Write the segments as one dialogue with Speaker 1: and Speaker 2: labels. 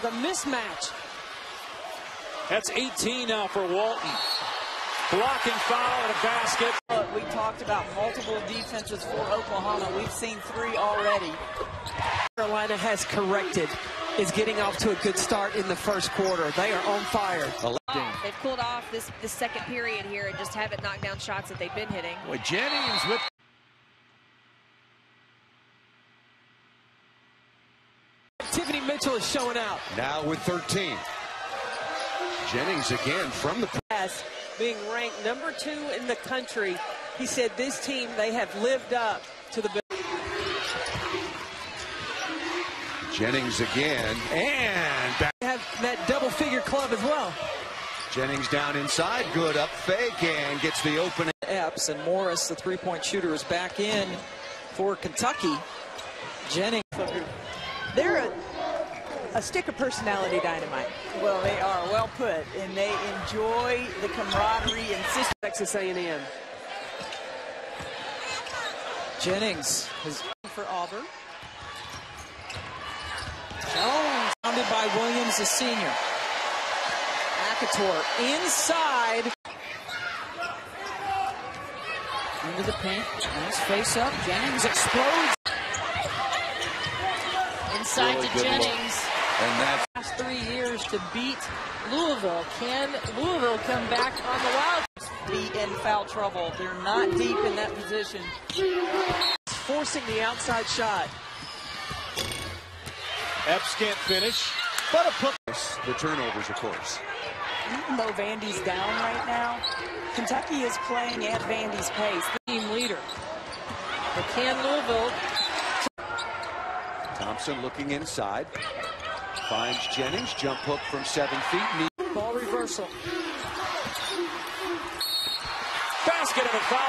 Speaker 1: there, the mismatch.
Speaker 2: That's 18 now for Walton. Blocking foul and a basket.
Speaker 3: We talked about multiple defenses for Oklahoma. We've seen three already.
Speaker 1: Carolina has corrected. Is getting off to a good start in the first quarter. They are on fire.
Speaker 4: They've cooled off this, this second period here and just haven't knocked down shots that they've been hitting.
Speaker 5: Boy, Jennings with
Speaker 1: Tiffany Mitchell is showing out.
Speaker 6: Now with 13. Jennings again from the
Speaker 1: As being ranked number two in the country, he said this team, they have lived up to the
Speaker 6: Jennings again and back.
Speaker 1: They have that double figure club as well.
Speaker 6: Jennings down inside, good up fake and gets the opening.
Speaker 3: Epps and Morris, the three-point shooter, is back in for Kentucky. Jennings.
Speaker 7: They're a, a stick of personality dynamite.
Speaker 3: Well, they are well put, and they enjoy the camaraderie and system.
Speaker 1: Texas A&M.
Speaker 3: Jennings is for Auburn. Jones, founded by Williams, the senior. Akhator inside. Into the paint. Nice face up. Jennings explodes.
Speaker 8: Inside
Speaker 6: Really
Speaker 8: to
Speaker 6: good look.
Speaker 8: Jennings.
Speaker 6: And that's
Speaker 7: Last three years to beat Louisville. Can Louisville come back on the wild?
Speaker 3: Be in foul trouble. They're not deep in that position.
Speaker 1: Forcing the outside shot.
Speaker 2: Epps can't finish, but a put.
Speaker 6: the turnovers, of course.
Speaker 3: Even though Vandy's down right now, Kentucky is playing at Vandy's pace.
Speaker 7: Team leader. But can Louisville
Speaker 6: Thompson looking inside. Finds Jennings, jump hook from seven feet. Knee-
Speaker 1: Ball reversal.
Speaker 2: Basket and a foul.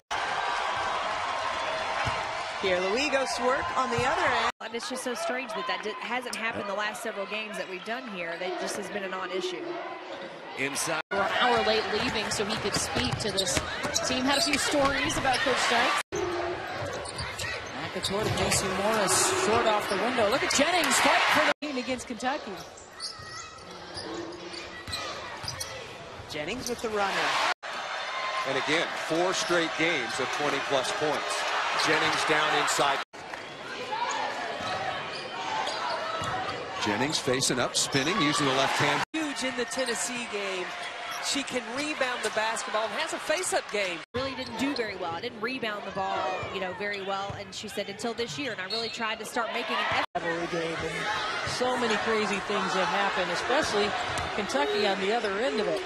Speaker 3: Here, Luigo work on the other end.
Speaker 4: And it's just so strange that that hasn't happened the last several games that we've done here. That just has been a non-issue.
Speaker 5: inside.
Speaker 8: We're an hour late leaving so he could speak to this team. Had a few stories about Coach Dykes.
Speaker 7: Akhator to Maci Morris short off the window. Look at Jennings fight for the team against Kentucky.
Speaker 3: Jennings with the runner.
Speaker 6: And again, four straight games of 20 plus points. Jennings down inside. Jennings facing up, spinning, using the left hand.
Speaker 1: Huge in the Tennessee game. She can rebound the basketball and has a face-up game.
Speaker 4: Really didn't do very well. I didn't rebound the ball, you know, very well. And she said until this year. And I really tried to start making an effort.
Speaker 7: rivalry game. So many crazy things that happen, especially Kentucky on the other end of it.